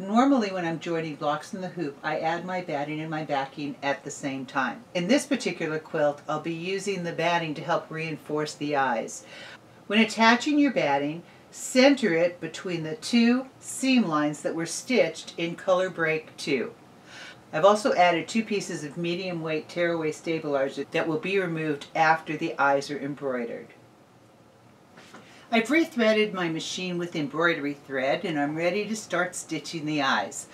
Normally when I'm joining blocks in the hoop, I add my batting and my backing at the same time. In this particular quilt, I'll be using the batting to help reinforce the eyes. When attaching your batting, center it between the two seam lines that were stitched in color break 2. I've also added two pieces of medium weight tearaway stabilizer that will be removed after the eyes are embroidered. I've rethreaded my machine with embroidery thread and I'm ready to start stitching the eyes.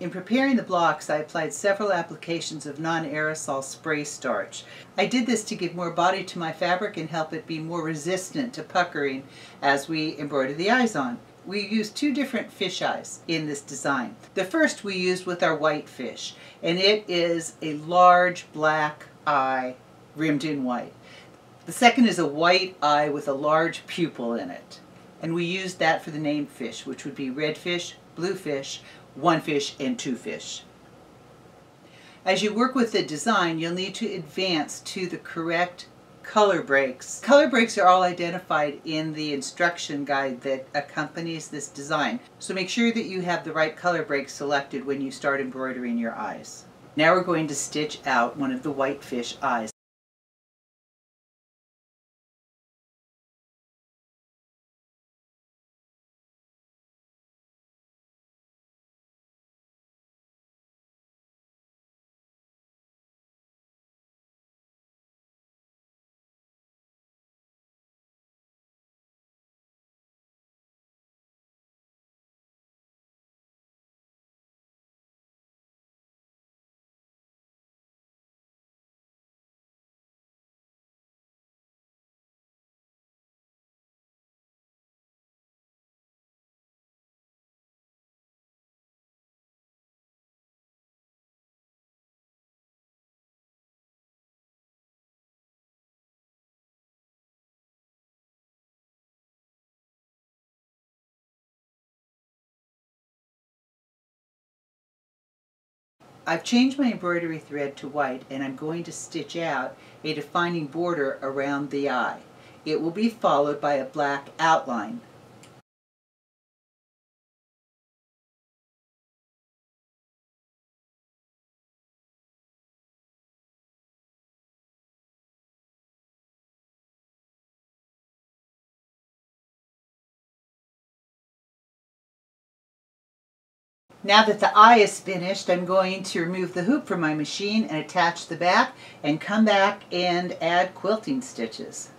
In preparing the blocks, I applied several applications of non-aerosol spray starch. I did this to give more body to my fabric and help it be more resistant to puckering as we embroider the eyes on. We used two different fish eyes in this design. The first we used with our white fish, and it is a large black eye rimmed in white. The second is a white eye with a large pupil in it. And we used that for the name fish, which would be red fish, blue fish, one fish, and two fish. As you work with the design, you'll need to advance to the correct color breaks. Color breaks are all identified in the instruction guide that accompanies this design. So make sure that you have the right color breaks selected when you start embroidering your eyes. Now we're going to stitch out one of the white fish eyes. I've changed my embroidery thread to white and I'm going to stitch out a defining border around the eye. It will be followed by a black outline. Now that the eye is finished, I'm going to remove the hoop from my machine and attach the back and come back and add quilting stitches.